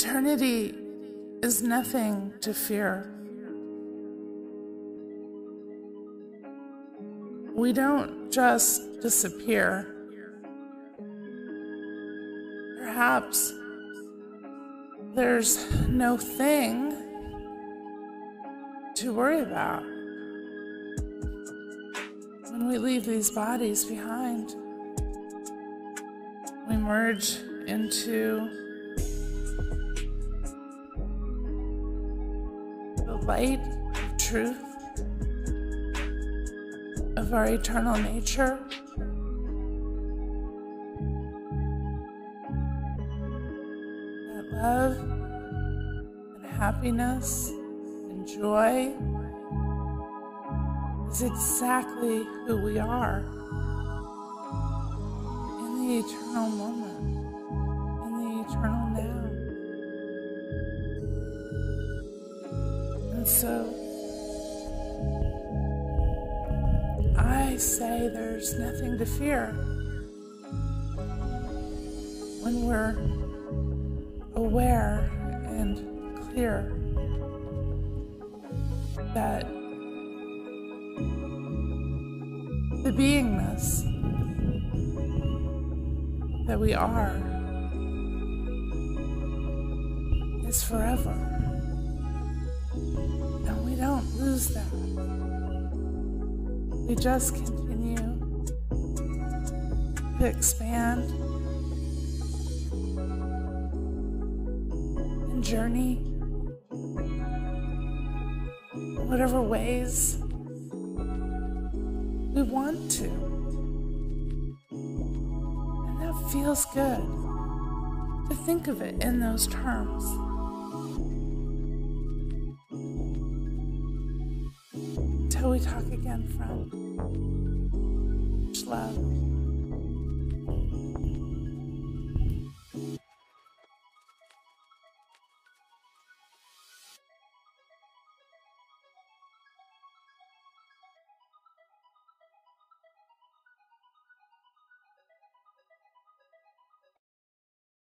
Eternity is nothing to fear. We don't just disappear. Perhaps there's no thing to worry about when we leave these bodies behind. We merge into light of truth of our eternal nature. That love and happiness and joy is exactly who we are in the eternal moment, And so I say there's nothing to fear when we're aware and clear that the beingness that we are is forever. Lose. We just continue to expand and journey whatever ways we want to. And that feels good to think of it in those terms. Until we talk again, friend. Much love.